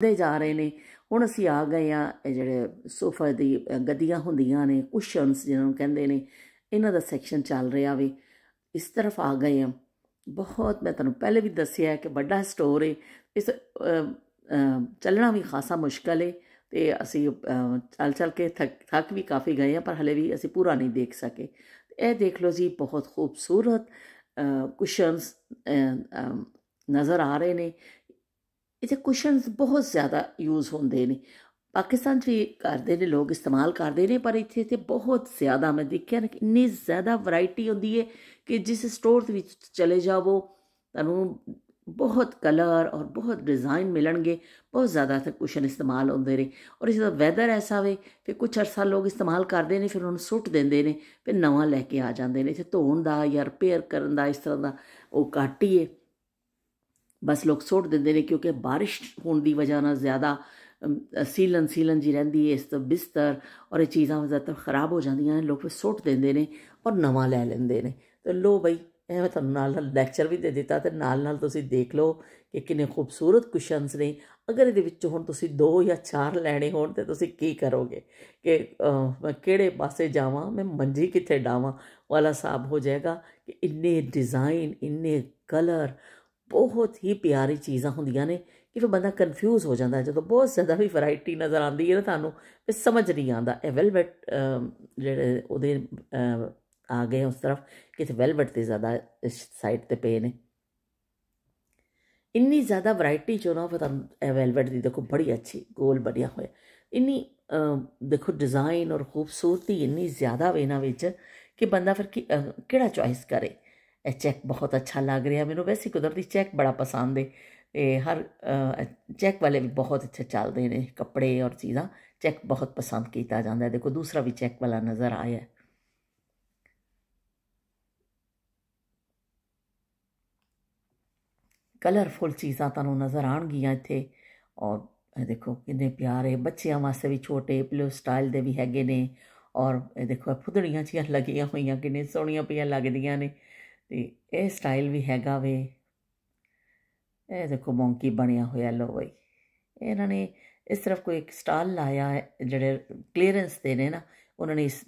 ਦੇ ਜਾ ਰਹੇ ਨੇ। ਹੁਣ ਅਸੀਂ ਆ ਗਏ ਆ ਇਹ ਜਿਹੜੇ ਸੋਫਾ ਦੀ ਗੱਦੀਆਂ ਹੁੰਦੀਆਂ ਨੇ, ਕੁਸ਼ਨਸ ਜਿਹਨਾਂ ਨੂੰ ਕਹਿੰਦੇ ਨੇ, ਇਹਨਾਂ ਦਾ ਸੈਕਸ਼ਨ ਚੱਲ ਰਿਹਾ ਵੇ। ਇਸ ਤਰਫ ਆ ਗਏ ਆ ਬਹੁਤ, ਮੈਂ ਤੁਹਾਨੂੰ ਪਹਿਲੇ ਵੀ ਦੱਸਿਆ ਕਿ ਵੱਡਾ ਸਟੋਰ ਹੈ ਇਸ ਚੱਲਣਾ ਵੀ ਖਾਸਾ ਮੁਸ਼ਕਲ ਹੈ ਤੇ ਅਸੀਂ ਚੱਲ ਚੱਲ ਕੇ ਥੱਕ ਥੱਕ ਵੀ ਕਾਫੀ ਗਏ ਆ ਪਰ ਹਲੇ ਵੀ ਅਸੀਂ ਪੂਰਾ ਨਹੀਂ ਦੇਖ ਸਕੇ। ਇਹ ਦੇਖ ਲਓ ਜੀ, ਬਹੁਤ ਖੂਬਸੂਰਤ ਕੁਸ਼ਨਸ ਨਜ਼ਰ ਆ ਰਹੇ ਨੇ। ਇੱਥੇ ਕੁਸ਼ਨਸ ਬਹੁਤ ਜ਼ਿਆਦਾ ਯੂਜ਼ ਹੁੰਦੇ ਨੇ। ਪਾਕਿਸਤਾਨ 'ਚ ਵੀ ਕਰਦੇ ਨੇ, ਲੋਕ ਇਸਤੇਮਾਲ ਕਰਦੇ ਨੇ, ਪਰ ਇੱਥੇ ਤੇ ਬਹੁਤ ਜ਼ਿਆਦਾ ਮੈਂ ਦੇਖਿਆ ਨਾ ਕਿ ਇੰਨੀ ਜ਼ਿਆਦਾ ਵੈਰਾਈਟੀ ਹੁੰਦੀ ਹੈ ਕਿ ਜਿਸ ਸਟੋਰ ਦੇ ਵਿੱਚ ਚਲੇ ਜਾਵੋ, ਤੁਹਾਨੂੰ ਬਹੁਤ ਕਲਰ ਔਰ ਬਹੁਤ ਡਿਜ਼ਾਈਨ ਮਿਲਣਗੇ, ਬਹੁਤ ਜ਼ਿਆਦਾ ਤੇ ਕੁਸ਼ਨ ਇਸਤੇਮਾਲ ਹੁੰਦੇ ਨੇ। ਔਰ ਇਸ ਦਾ ਵੈਦਰ ਐਸਾ ਵੇ ਕਿ ਕੁਝ ਅਰਸਾ ਲੋਕ ਇਸਤੇਮਾਲ ਕਰਦੇ ਨੇ, ਫਿਰ ਉਹਨੂੰ ਸੁੱਟ ਦਿੰਦੇ ਨੇ, ਫਿਰ ਨਵਾਂ ਲੈ ਕੇ ਆ ਜਾਂਦੇ ਨੇ। ਤੇ ਧੋਣ ਦਾ ਜਾਂ ਰਿਪੇਅਰ ਕਰਨ ਦਾ ਇਸ ਤਰ੍ਹਾਂ ਦਾ ਉਹ ਘੱਟ ਹੀ। ਬਸ ਲੋਕ ਸੁੱਟ ਦਿੰਦੇ ਨੇ ਕਿਉਂਕਿ ਬਾਰਿਸ਼ ਹੋਣ ਦੀ ਵਜ੍ਹਾ ਨਾਲ ਜ਼ਿਆਦਾ ਸੀਲਨ ਸੀਲਨ ਜੀ ਰਹਿੰਦੀ ਹੈ ਇਸ ਤੋਂ ਬਿਸਤਰ ਔਰ ਇਹ ਚੀਜ਼ਾਂ ਜ਼ਿਆਦਾ ਖਰਾਬ ਹੋ ਜਾਂਦੀਆਂ ਨੇ, ਲੋਕ ਸੁੱਟ ਦਿੰਦੇ ਨੇ ਔਰ ਨਵਾਂ ਲੈ ਲੈਂਦੇ ਨੇ। ਤੇ ਲੋ ਬਈ, ਇਹ ਮੈਂ ਤੁਹਾਨੂੰ ਨਾਲ ਨਾਲ ਲੈਕਚਰ ਵੀ ਦੇ ਦਿੱਤਾ ਤੇ ਨਾਲ ਨਾਲ ਤੁਸੀਂ ਦੇਖ ਲਓ ਕਿ ਕਿੰਨੇ ਖੂਬਸੂਰਤ ਕੁਸ਼ਨਸ ਨੇ। ਅਗਰ ਇਹਦੇ ਵਿੱਚ ਹੁਣ ਤੁਸੀਂ ਦੋ ਜਾਂ ਚਾਰ ਲੈਣੇ ਹੋਣ ਤੇ ਤੁਸੀਂ ਕੀ ਕਰੋਗੇ? ਕਿ ਮੈਂ ਕਿਹੜੇ ਪਾਸੇ ਜਾਵਾਂ? ਮੈਂ ਮੰਜੀ ਕਿੱਥੇ ਡਾਵਾਂ? ਵਾਲਾ ਸਾਬ ਹੋ ਜਾਏਗਾ ਕਿ ਇੰਨੇ ਡਿਜ਼ਾਈਨ ਇੰਨੇ ਕਲਰ ਬਹੁਤ ਹੀ ਪਿਆਰੀ ਚੀਜ਼ਾਂ ਹੁੰਦੀਆਂ ਨੇ ਕਿ ਫਿਰ ਬੰਦਾ ਕਨਫਿਊਜ਼ ਹੋ ਜਾਂਦਾ ਜਦੋਂ ਬਹੁਤ ਜ਼ਿਆਦਾ ਵੀ ਵੈਰਾਈਟੀ ਨਜ਼ਰ ਆਉਂਦੀ ਹੈ ਨਾ ਤੁਹਾਨੂੰ, ਫਿਰ ਸਮਝ ਨਹੀਂ ਆਉਂਦਾ। ਇਹ ਵੈਲਵਟ ਜਿਹੜੇ ਉਹਦੇ ਆ ਗਏ ਉਸ ਤਰਫ ਕਿਤੇ ਵੈਲਵਟ ਤੇ ਜ਼ਿਆਦਾ ਇਸ ਸਾਈਡ ਤੇ ਪਏ ਨੇ। ਇੰਨੀ ਜ਼ਿਆਦਾ ਵੈਰਾਈਟੀ ਚੋਂ ਨਾ ਪਤਾ ਇਹ ਵੈਲਵਟ ਦੀ ਦੇਖੋ ਬੜੀ ਅੱਛੀ ਗੋਲ ਬਣਿਆ ਹੋਇਆ। ਇੰਨੀ ਦੇਖੋ ਡਿਜ਼ਾਈਨ ਔਰ ਖੂਬਸੂਰਤੀ ਇੰਨੀ ਜ਼ਿਆਦਾ ਵੇ ਨਾ ਵਿੱਚ ਕਿ ਬੰਦਾ ਫਿਰ ਕਿਹੜਾ ਚੁਆਇਸ ਕਰੇ? ਇਹ ਚੈੱਕ ਬਹੁਤ ਅੱਛਾ ਲੱਗ ਰਿਹਾ ਮੈਨੂੰ। ਵੈਸੇ ਕੁਦਰਤੀ ਚੈੱਕ ਬੜਾ ਪਸੰਦ ਹੈ ਤੇ ਹਰ ਚੈੱਕ ਵਾਲੇ ਵੀ ਬਹੁਤ ਅੱਛੇ ਚੱਲਦੇ ਨੇ ਕੱਪੜੇ ਔਰ ਚੀਜ਼ਾਂ। ਚੈੱਕ ਬਹੁਤ ਪਸੰਦ ਕੀਤਾ ਜਾਂਦਾ ਹੈ। ਦੇਖੋ, ਦੂਸਰਾ ਵੀ ਚੈੱਕ ਵਾਲਾ ਨਜ਼ਰ ਆਇਆ। ਕਲਰਫੁਲ ਚੀਜ਼ਾਂ ਤੁਹਾਨੂੰ ਨਜ਼ਰ ਆਣਗੀਆਂ ਇੱਥੇ। ਔਰ ਇਹ ਦੇਖੋ, ਕਿੰਨੇ ਪਿਆਰੇ ਬੱਚਿਆਂ ਵਾਸਤੇ ਵੀ ਛੋਟੇ, ਪਲੋ ਸਟਾਈਲ ਦੇ ਵੀ ਹੈਗੇ ਨੇ। ਔਰ ਇਹ ਦੇਖੋ ਫੁੱਦੜੀਆਂ ਚੀਆਂ ਲੱਗੀਆਂ ਹੋਈਆਂ ਕਿੰਨੇ ਸੋਹਣੀਆਂ ਪਈਆਂ ਲੱਗਦੀਆਂ ਨੇ। ਤੇ ਇਹ ਸਟਾਈਲ ਵੀ ਹੈਗਾ ਵੇ। ਇਹ ਦੇਖੋ ਮੌਂਕੀ ਬਣਿਆ ਹੋਇਆ ਲੋ ਬਈ। ਇਹਨਾਂ ਨੇ ਇਸ ਤਰਫ ਕੋਈ ਇੱਕ ਸਟਾਲ ਲਾਇਆ ਜਿਹੜੇ ਕਲੀਅਰੈਂਸ ਦੇ ਨੇ ਨਾ, ਉਹਨਾਂ ਨੇ ਇਸ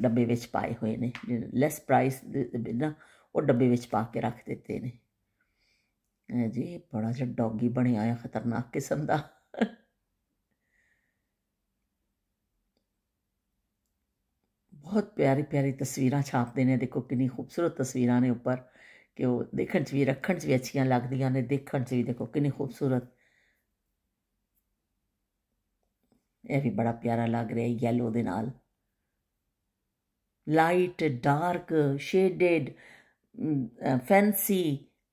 ਡੱਬੇ ਵਿੱਚ ਪਾਏ ਹੋਏ ਨੇ। ਲੈਸ ਪ੍ਰਾਈਸ ਨਾ ਉਹ ਡੱਬੇ ਵਿੱਚ ਪਾ ਕੇ ਰੱਖ ਦਿੱਤੇ ਨੇ। ਜੀ ਬੜਾ ਜਿਹਾ ਡੌਗੀ ਬਣਿਆ ਆ, ਖਤਰਨਾਕ ਕਿਸਮ ਦਾ। ਬਹੁਤ ਪਿਆਰੀ ਪਿਆਰੀ ਤਸਵੀਰਾਂ ਛਾਪਦੇ ਨੇ। ਦੇਖੋ ਕਿੰਨੀ ਖੂਬਸੂਰਤ ਤਸਵੀਰਾਂ ਨੇ ਉੱਪਰ ਕਿ ਉਹ ਦੇਖਣ 'ਚ ਵੀ, ਰੱਖਣ 'ਚ ਵੀ ਅੱਛੀਆਂ ਲੱਗਦੀਆਂ ਨੇ, ਦੇਖਣ 'ਚ ਵੀ। ਦੇਖੋ ਕਿੰਨੀ ਖੂਬਸੂਰਤ। ਇਹ ਵੀ ਬੜਾ ਪਿਆਰਾ ਲੱਗ ਰਿਹਾ ਹੈ ਯੈਲੋ ਦੇ ਨਾਲ। Light dark shaded fancy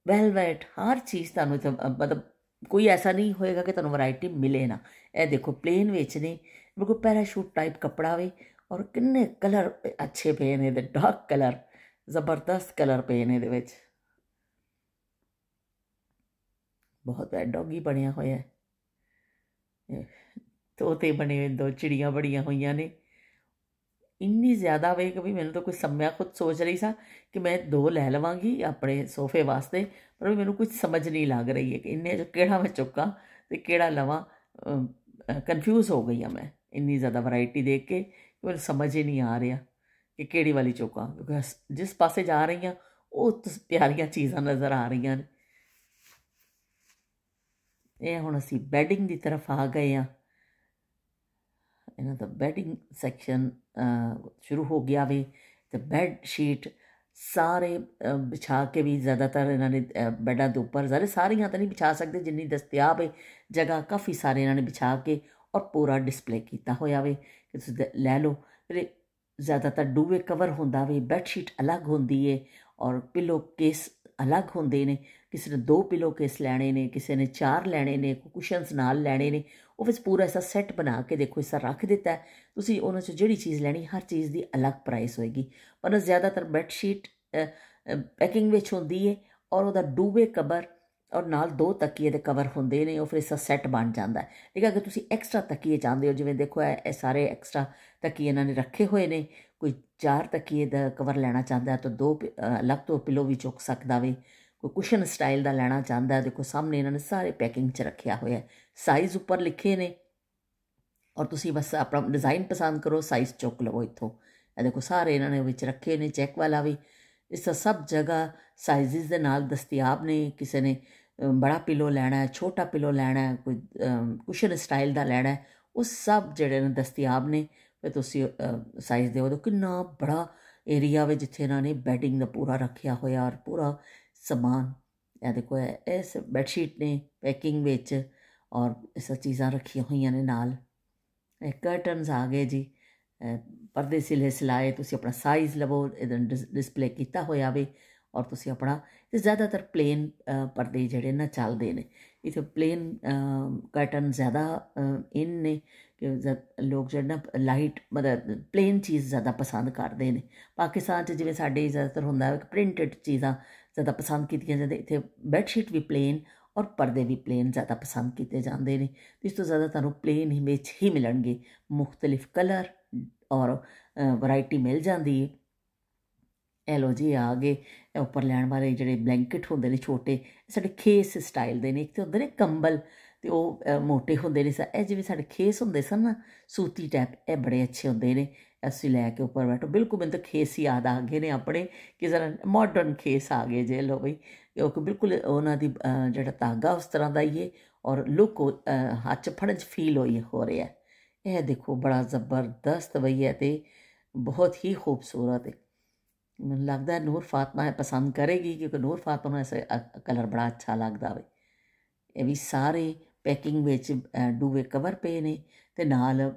velvet ਹਰ ਚੀਜ਼ ਤੁਹਾਨੂੰ ਮਤਲਬ ਕੋਈ ਐਸਾ ਨਹੀਂ ਹੋਏਗਾ ਕਿ ਤੁਹਾਨੂੰ ਵੈਰਾਈਟੀ ਮਿਲੇ ਨਾ। ਇਹ ਦੇਖੋ ਪਲੇਨ ਵਿੱਚ ਨੇ। ਬਿਲਕੁਲ ਪੈਰਾਸ਼ੂਟ ਟਾਈਪ ਕੱਪੜਾ ਵੇ। ਔਰ ਕਿੰਨੇ ਕਲਰ ਅੱਛੇ ਪਏ ਨੇ ਦੇ ਡਾਰਕ ਕਲਰ, ਜ਼ਬਰਦਸਤ ਕਲਰ ਪਏ ਨੇ ਦੇ ਵਿੱਚ। ਬਹੁਤ ਪਿਆਰਾ ਡੌਗੀ ਬਣਿਆ ਹੋਇਆ ਹੈ। ਤੋਤੇ ਬਣੇ ਹੋਏ, ਦੋ ਚਿੜੀਆਂ ਬੜੀਆਂ ਹੋਈਆਂ ਨੇ। ਇੰਨੀ ਜ਼ਿਆਦਾ ਵੇ ਕਿ ਵੀ ਮੈਨੂੰ ਤਾਂ ਕੋਈ ਸਮਿਆ ਖੁਦ ਸੋਚ ਰਹੀ ਸਾਂ ਕਿ ਮੈਂ ਦੋ ਲੈ ਲਵਾਂਗੀ ਆਪਣੇ ਸੋਫੇ ਵਾਸਤੇ, ਪਰ ਮੈਨੂੰ ਕੁਝ ਸਮਝ ਨਹੀਂ ਲੱਗ ਰਹੀ ਹੈ ਕਿ ਇੰਨੇ ਜੋ ਕਿਹੜਾ ਮੈਂ ਚੁੱਕਾਂ ਤੇ ਕਿਹੜਾ ਲਵਾਂ। ਕਨਫਿਊਜ਼ ਹੋ ਗਈ ਆ ਮੈਂ ਇੰਨੀ ਜ਼ਿਆਦਾ ਵੈਰਾਈਟੀ ਦੇਖ ਕੇ ਮੈਨੂੰ ਸਮਝ ਹੀ ਨਹੀਂ ਆ ਰਿਹਾ ਕਿ ਕਿਹੜੀ ਵਾਲੀ ਚੌਕਾਂ। ਕਿਉਂਕਿ ਜਿਸ ਪਾਸੇ ਜਾ ਰਹੀ ਹਾਂ, ਉਹ ਪਿਆਰੀਆਂ ਚੀਜ਼ਾਂ ਨਜ਼ਰ ਆ ਰਹੀਆਂ ਨੇ। ਇਹ ਹੁਣ ਅਸੀਂ ਬੈਡਿੰਗ ਦੀ ਤਰਫ ਆ ਗਏ ਆ ਇਹਨਾਂ ਦਾ ਬੈਡਿੰਗ ਸੈਕਸ਼ਨ ਸ਼ੁਰੂ ਹੋ ਗਿਆ ਵੀ ਤੇ ਬੈੱਡ ਸ਼ੀਟ ਸਾਰੇ ਵਿਛਾ ਕੇ ਵੀ ਜ਼ਿਆਦਾਤਰ ਇਹਨਾਂ ਨੇ ਬੈੱਡਾਂ ਦੇ ਉੱਪਰ ਸਾਰੇ ਸਾਰੀਆਂ ਤਾਂ ਨਹੀਂ ਵਿਛਾ ਸਕਦੇ ਜਿੰਨੀ ਦਸਤਿਆਬ ਹੈ। ਜਗ੍ਹਾ ਕਾਫੀ ਸਾਰੇ ਇਹਨਾਂ ਨੇ ਵਿਛਾ ਕੇ ਔਰ ਪੂਰਾ ਡਿਸਪਲੇ ਕੀਤਾ ਹੋਇਆ ਵੇ ਕਿ ਤੁਸੀਂ ਲੈ ਲਓ। ਫਿਰ ਜ਼ਿਆਦਾਤਰ ਡੂਵੇ ਕਵਰ ਹੁੰਦਾ ਵੇ ਬੈੱਡ ਸ਼ੀਟ ਅਲੱਗ ਹੁੰਦੀ ਹੈ ਔਰ ਪਿਲੋ ਕੇਸ ਅਲੱਗ ਹੁੰਦੇ ਨੇ। ਕਿਸੇ ਨੇ ਦੋ ਪਿਲੋ ਕੇਸ ਲੈਣੇ ਨੇ, ਕਿਸੇ ਨੇ ਚਾਰ ਲੈਣੇ ਨੇ ਕੁਸ਼ਨਸ ਨਾਲ ਲੈਣੇ ਨੇ। ਉਹ ਵਿੱਚ ਪੂਰਾ ਐਸਾ ਸੈੱਟ ਬਣਾ ਕੇ ਦੇਖੋ ਇਸਾ ਰੱਖ ਦਿੱਤਾ ਤੁਸੀਂ ਉਹਨਾਂ 'ਚ ਜਿਹੜੀ ਚੀਜ਼ ਲੈਣੀ, ਹਰ ਚੀਜ਼ ਦੀ ਅਲੱਗ ਪ੍ਰਾਈਸ ਹੋਏਗੀ। ਪਰ ਜ਼ਿਆਦਾਤਰ ਬੈੱਡ ਸ਼ੀਟ ਪੈਕਿੰਗ ਵਿੱਚ ਹੁੰਦੀ ਹੈ ਔਰ ਉਹਦਾ ਡੂਬੇ ਕਵਰ ਔਰ ਨਾਲ ਦੋ ਤਕੀਏ ਦੇ ਕਵਰ ਹੁੰਦੇ ਨੇ, ਉਹ ਫਿਰ ਇਸਾ ਸੈੱਟ ਬਣ ਜਾਂਦਾ ਹੈ। ਠੀਕ ਅਗਰ ਤੁਸੀਂ ਐਕਸਟਰਾ ਤਕੀਏ ਚਾਹੁੰਦੇ ਹੋ, ਜਿਵੇਂ ਦੇਖੋ ਇਹ ਸਾਰੇ ਐਕਸਟਰਾ ਤਕੀਏ ਇਹਨਾਂ ਨੇ ਰੱਖੇ ਹੋਏ ਨੇ, ਕੋਈ ਚਾਰ ਤਕੀਏ ਦਾ ਕਵਰ ਲੈਣਾ ਚਾਹੁੰਦਾ ਤਾਂ ਦੋ ਅਲੱਗ ਤੋਂ ਪਿਲੋ ਵੀ ਚੁੱਕ ਸਕਦਾ ਵੇ, ਕੋਈ ਕੁਸ਼ਨ ਸਟਾਈਲ ਦਾ ਲੈਣਾ ਚਾਹੁੰਦਾ ਦੇਖੋ, ਸਾਹਮਣੇ ਇਹਨਾਂ ਨੇ ਸਾਰੇ ਪੈਕਿੰਗ 'ਚ ਰੱਖਿਆ ਹੋਇਆ ਸਾਈਜ਼ ਉੱਪਰ ਲਿਖੇ ਨੇ। ਔਰ ਤੁਸੀਂ ਬਸ ਆਪਣਾ ਡਿਜ਼ਾਈਨ ਪਸੰਦ ਕਰੋ ਸਾਈਜ਼ ਚੁੱਕ ਲਵੋ ਇੱਥੋਂ। ਇਹ ਦੇਖੋ, ਸਾਰੇ ਇਹਨਾਂ ਨੇ ਵਿੱਚ ਰੱਖੇ ਨੇ ਚੈੱਕ ਵਾਲਾ ਵੀ। ਇਸ ਸਭ ਜਗ੍ਹਾ ਸਾਈਜ਼ਸ ਦੇ ਨਾਲ ਦਸਤਿਆਬ ਨੇ, ਕਿਸੇ ਨੇ ਬੜਾ ਪਿਲੋ ਲੈਣਾ ਹੈ ਛੋਟਾ ਪਿਲੋ ਲੈਣਾ ਹੈ ਕੋਈ ਕੁਸ਼ਨ ਸਟਾਈਲ ਦਾ ਲੈਣਾ ਹੈ ਉਹ ਸਭ ਜਿਹੜੇ ਨੇ ਦਸਤਿਆਬ ਨੇ ਫਿਰ ਤੁਸੀਂ ਸਾਈਜ਼ ਦੇ ਉਹ ਕਿੰਨਾ ਬੜਾ ਏਰੀਆ ਵਿੱਚ ਜਿੱਥੇ ਇਹਨਾਂ ਨੇ ਬੈਡਿੰਗ ਦਾ ਪੂਰਾ ਰੱਖਿਆ ਹੋਇਆ ਔਰ ਪੂਰਾ ਸਮਾਨ ਇਹ ਦੇਖੋ ਇਸ ਬੈੱਡ ਸ਼ੀਟ ਨੇ ਪੈਕਿੰਗ ਵਿੱਚ ਔਰ ਇਸ ਚੀਜ਼ਾਂ ਰੱਖੀਆਂ ਹੋਈਆਂ ਨੇ ਨਾਲ ਇਹ ਕਰਟਨਸ ਆ ਗਏ ਜੀ ਪਰਦੇ ਸਿਲੇ ਸਿਲਾਏ ਤੁਸੀਂ ਆਪਣਾ ਸਾਈਜ਼ ਲਵੋ ਇਹਦਾ ਡਿਸਪਲੇ ਕੀਤਾ ਹੋਇਆ ਵੀ ਔਰ ਤੁਸੀਂ ਆਪਣਾ ਤੇ ਜ਼ਿਆਦਾਤਰ ਪਲੇਨ ਪਰਦੇ ਜਿਹੜੇ ਨਾ ਚੱਲਦੇ ਨੇ। ਇਥੇ ਪਲੇਨ ਕਰਟਨ ਜ਼ਿਆਦਾ ਇਨ ਨੇ ਕਿ ਲੋਕ ਜਿਹੜਾ ਨਾ ਲਾਈਟ ਮਤਲਬ ਪਲੇਨ ਚੀਜ਼ ਜ਼ਿਆਦਾ ਪਸੰਦ ਕਰਦੇ ਨੇ। ਪਾਕਿਸਤਾਨ 'ਚ ਜਿਵੇਂ ਸਾਡੇ ਜ਼ਿਆਦਾਤਰ ਹੁੰਦਾ ਹੈ ਕਿ ਪ੍ਰਿੰਟਡ ਚੀਜ਼ਾਂ ਜ਼ਿਆਦਾ ਪਸੰਦ ਕੀਤੀਆਂ ਜਾਂਦੀਆਂ। ਇੱਥੇ ਬੈੱਡ ਸ਼ੀਟ ਵੀ ਪਲੇਨ ਔਰ ਪਰਦੇ ਵੀ ਪਲੇਨ ਜ਼ਿਆਦਾ ਪਸੰਦ ਕੀਤੇ ਜਾਂਦੇ ਨੇ। ਇਸ ਤੋਂ ਜ਼ਿਆਦਾ ਤੁਹਾਨੂੰ ਪਲੇਨ ਹੀ ਵਿੱਚ ਹੀ ਮਿਲਣਗੇ। ਮੁxtਲਿਫ ਕਲਰ ਔਰ ਵੈਰਾਈਟੀ ਮਿਲ ਜਾਂਦੀ ਹੈ ਇਹ ਲੋ ਜੀ ਆ ਗਏ। ਉੱਪਰ ਲੈਣ ਵਾਲੇ ਜਿਹੜੇ ਬਲੈਂਕਟ ਹੁੰਦੇ ਨੇ ਛੋਟੇ ਸਾਡੇ ਖੇਸ ਸਟਾਈਲ ਦੇ ਨੇ। ਇੱਕ ਤੇ ਹੁੰਦੇ ਨੇ ਕੰਬਲ ਤੇ ਉਹ ਮੋਟੇ ਹੁੰਦੇ ਨੇ ਇਹ ਜਿਵੇਂ ਸਾਡੇ ਖੇਸ ਹੁੰਦੇ ਸਨ ਨਾ, ਸੂਤੀ ਟੈਪ, ਇਹ ਬੜੇ ਅੱਛੇ ਹੁੰਦੇ ਨੇ। ਅਸੀਂ ਲੈ ਕੇ ਉੱਪਰ ਬੈਠੋ। ਬਿਲਕੁਲ ਮੈਨੂੰ ਤਾਂ ਖੇਸ ਯਾਦ ਆ ਗਏ ਨੇ ਆਪਣੇ, ਕਿ ਜ਼ਰਾ ਮਾਡਰਨ ਖੇਸ ਆ ਗਏ ਜੇ ਲੋ ਬਈ। ਕਿ ਬਿਲਕੁਲ ਉਹਨਾਂ ਦੀ ਜਿਹੜਾ ਧਾਗਾ ਉਸ ਤਰ੍ਹਾਂ ਦਾ ਹੀ ਹੈ ਔਰ ਲੁੱਕ ਹੱਥ 'ਚ ਫੜਨ ਚ ਫੀਲ ਹੋਈ ਹੋ ਰਿਹਾ। ਇਹ ਦੇਖੋ ਬੜਾ ਜ਼ਬਰਦਸਤ ਬਈ ਹੈ ਤੇ, ਬਹੁਤ ਹੀ ਖੂਬਸੂਰਤ ਹੈ ਮੈਨੂੰ ਲੱਗਦਾ ਨੂਰ ਫਾਤਮਾ ਇਹ ਪਸੰਦ ਕਰੇਗੀ ਕਿਉਂਕਿ ਨੂਰ ਫਾਤਮਾ ਨੂੰ ਐਸੇ ਕਲਰ ਬੜਾ ਅੱਛਾ ਲੱਗਦਾ ਵੇ। ਇਹ ਵੀ ਸਾਰੇ ਪੈਕਿੰਗ ਵਿੱਚ ਡੂਵੇ ਕਵਰ ਪਏ ਨੇ ਤੇ ਨਾਲ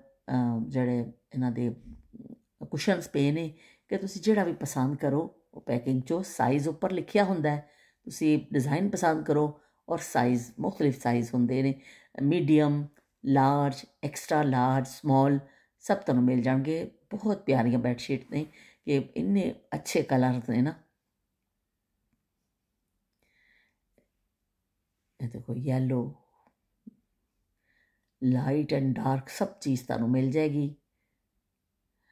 ਜਿਹੜੇ ਇਹਨਾਂ ਦੇ ਕੁਸ਼ਨਸ ਪਏ ਨੇ ਕਿ ਤੁਸੀਂ ਜਿਹੜਾ ਵੀ ਪਸੰਦ ਕਰੋ, ਉਹ ਪੈਕਿੰਗ ਚੋਂ ਸਾਈਜ਼ ਉੱਪਰ ਲਿਖਿਆ ਹੁੰਦਾ ਹੈ। ਤੁਸੀਂ ਡਿਜ਼ਾਈਨ ਪਸੰਦ ਕਰੋ ਔਰ ਸਾਈਜ਼ ਮੁxtਲਿਫ ਸਾਈਜ਼ ਹੁੰਦੇ ਨੇ। Medium large extra large small ਸਭ ਤੁਹਾਨੂੰ ਮਿਲ ਜਾਣਗੇ। ਬਹੁਤ ਪਿਆਰੀਆਂ ਬੈੱਡ ਸ਼ੀਟ ਨੇ। ਕਿ ਇੰਨੇ ਅੱਛੇ ਕਲਰ ਨੇ ਨਾ। ਇਹ ਦੇਖੋ ਯੈਲੋ ਲਾਈਟ ਐਂਡ ਡਾਰਕ ਸਭ ਚੀਜ਼ ਤੁਹਾਨੂੰ ਮਿਲ ਜਾਏਗੀ।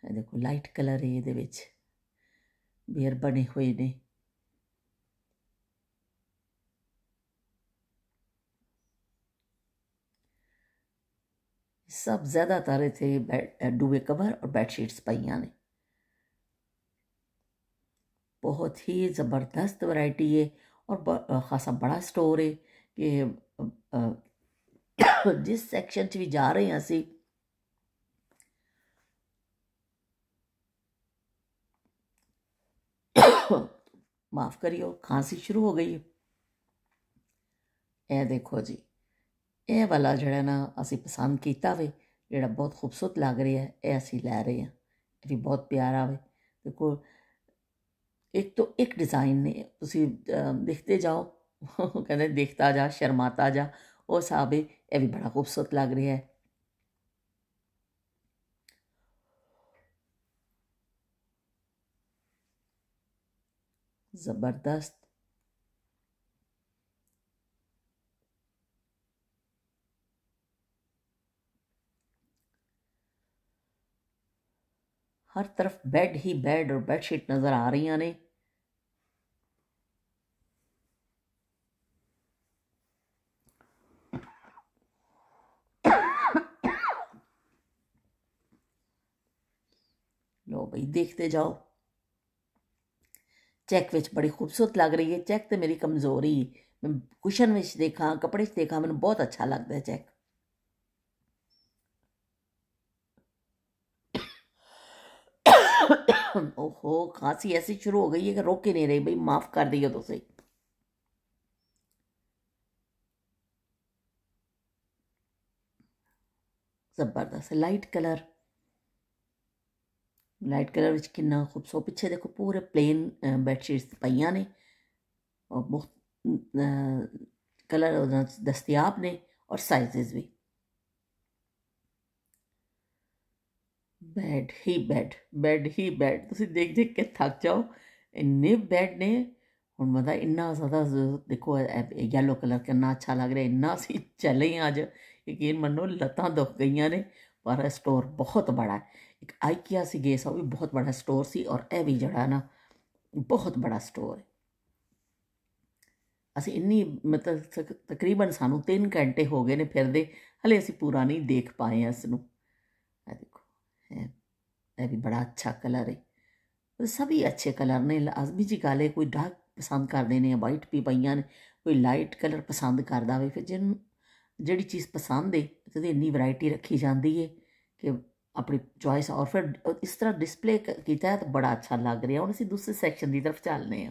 ਇਹ ਦੇਖੋ ਲਾਈਟ ਕਲਰ ਹੈ ਇਹਦੇ ਵਿੱਚ। ਬੇਅਰ ਬਣੇ ਹੋਏ ਨੇ। ਸਭ ਜ਼ਿਆਦਾਤਰ ਇਥੇ ਡੂਵੇ ਕਵਰ ਔਰ ਬੈੱਡ ਸ਼ੀਟਸ ਪਈਆਂ ਨੇ। बहुत ही ज़बरदस्त वैरायटी है और खासा बड़ा स्टोर है कि जिस ਸੈਕਸ਼ਨ 'ਚ ਵੀ ਜਾ ਰਹੇ ਹਾਂ ਅਸੀਂ ਮਾਫ ਕਰਿਓ ਖਾਂਸੀ ਸ਼ੁਰੂ ਹੋ ਗਈ ਇਹ ਦੇਖੋ ਜੀ ਇਹ ਵਾਲਾ ਜਿਹੜਾ ਨਾ ਅਸੀਂ ਪਸੰਦ ਕੀਤਾ ਵੇ ਜਿਹੜਾ ਬਹੁਤ ਖੂਬਸੂਰਤ ਲੱਗ ਰਿਹਾ ਹੈ ਇਹ ਅਸੀਂ ਲੈ ਰਹੇ ਹਾਂ ਇਹ ਵੀ ਬਹੁਤ ਪਿਆਰਾ ਵੇ ਦੇਖੋ एक तो एक डिज़ाइन ने उसी देखते जाओ। कहते देखता जा, शर्माता जा ओ साहब यह भी बड़ा खूबसूरत लग रहा है। ज़बरदस्त। हर तरफ़ बेड ही बेड और बेडशीट नज़र आ रही ने भाई, देखते जाओ। चेक विच बड़ी खूबसूरत लग रही है। चेक तो मेरी कमज़ोरी मैं कुशन विच देखा, कपड़े च देखा, मैंने बहुत अच्छा लगता है चेक। ओहो, खांसी ऐसी शुरू हो गई है कि रोक ही नहीं रही। भाई, माफ़ कर दियो तो सही ज़बरदस्त, लाइट कलर। ਲਾਈਟ ਕਲਰ ਵਿੱਚ ਕਿੰਨਾ ਖੂਬਸੂਰਤ, ਪਿੱਛੇ ਦੇਖੋ ਪੂਰੇ ਪਲੇਨ ਬੈੱਡ ਸ਼ੀਟਸ ਪਈਆਂ ਨੇ ਔਰ ਮੁਖਤ ਕਲਰ ਦਸਤਿਆਬ ਨੇ ਔਰ ਸਾਈਜ਼ਸ ਵੀ। ਬੈਡ ਹੀ ਬੈੱਡ ਬੈੱਡ ਹੀ ਬੈੱਡ ਤੁਸੀਂ ਦੇਖ ਦੇਖ ਕੇ ਥੱਕ ਜਾਓ। ਇੰਨੇ ਬੈੱਡ ਨੇ। ਹੁਣ ਮਦਾ ਇੰਨਾ ਜ਼ਿਆਦਾ ਦੇਖੋ ਯੈਲੋ ਕਲਰ ਕਿੰਨਾ ਅੱਛਾ ਲੱਗ ਰਿਹਾ। ਇੰਨਾ ਸੀ ਚੱਲੇ ਅੱਜ। ਯਕੀਨ ਮੰਨੋ, ਲੱਤਾਂ ਦੁੱਖ ਗਈਆਂ ਨੇ, ਪਰ ਸਟੋਰ ਬਹੁਤ ਬੜਾ ਹੈ। ਇੱਕ ਆਈਕੀਆ ਸੀ ਗਏ ਉਹ ਵੀ ਬਹੁਤ ਬੜਾ ਸਟੋਰ ਸੀ ਔਰ ਇਹ ਵੀ ਜਿਹੜਾ ਨਾ ਬਹੁਤ ਬੜਾ ਸਟੋਰ ਹੈ ਅਸੀਂ ਇੰਨੀ ਮਤਲਬ ਤਕ- ਤਕਰੀਬਨ ਸਾਨੂੰ 3 ਘੰਟੇ ਹੋ ਗਏ ਨੇ ਫਿਰਦੇ ਹਲੇ ਅਸੀਂ ਪੂਰਾ ਨਹੀਂ ਦੇਖ ਪਾਏ ਹਾਂ ਇਸ ਨੂੰ ਇਹ ਦੇਖੋ ਇਹ ਇਹ ਵੀ ਬੜਾ ਅੱਛਾ ਕਲਰ ਹੈ ਉਹ ਸਭੀ ਅੱਛੇ ਕਲਰ ਨੇ ਲਾਜ਼ਮੀ ਜੀ ਗੱਲ ਹੈ ਕੋਈ ਡਾਰਕ ਪਸੰਦ ਕਰਦੇ ਨੇ ਵਾਈਟ ਵੀ ਪਈਆਂ ਨੇ ਕੋਈ ਲਾਈਟ ਕਲਰ ਪਸੰਦ ਕਰਦਾ ਵੇ ਫਿਰ ਜਿਹਨੂੰ ਜਿਹੜੀ ਚੀਜ਼ ਪਸੰਦ ਹੈ ਤੇ ਇੰਨੀ ਵੈਰਾਈਟੀ ਰੱਖੀ ਜਾਂਦੀ ਹੈ ਕਿ ਆਪਣੀ ਚੋਇਸ ਔਰ ਫਿਰ ਇਸ ਤਰ੍ਹਾਂ ਡਿਸਪਲੇ ਕੀਤਾ ਹੈ ਤਾਂ ਬੜਾ ਅੱਛਾ ਲੱਗ ਰਿਹਾ ਹੁਣ ਅਸੀਂ ਦੂਸਰੇ ਸੈਕਸ਼ਨ ਦੀ ਤਰਫ ਚੱਲਨੇ ਆ